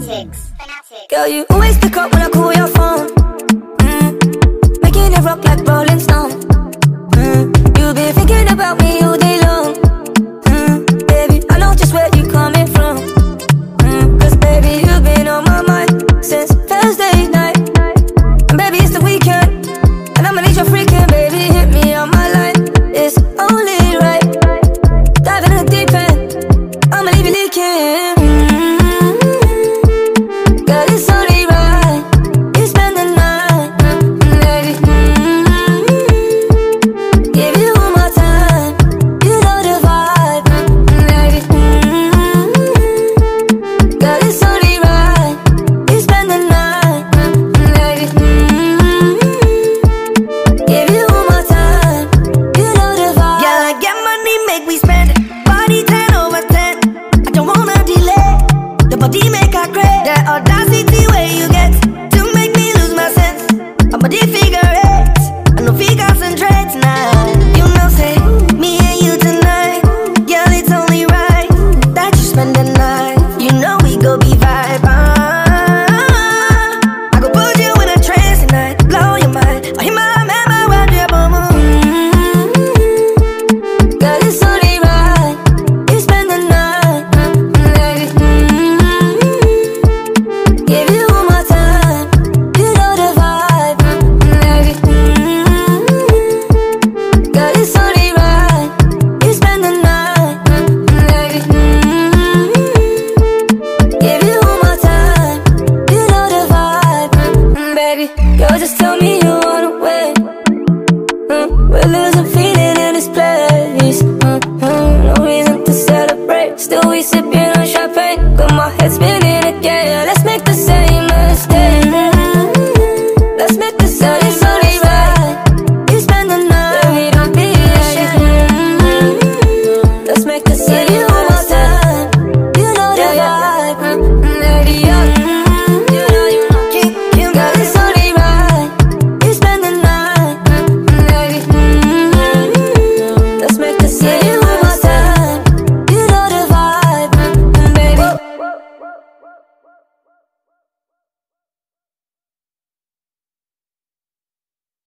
Fanatics. Fanatics. Girl, you always pick up when I call your phone. spending tell me you wanna win. Uh, We're losing feeling in this place. Uh, uh, No reason to celebrate. Still we sipping on champagne. Got my head spinning again.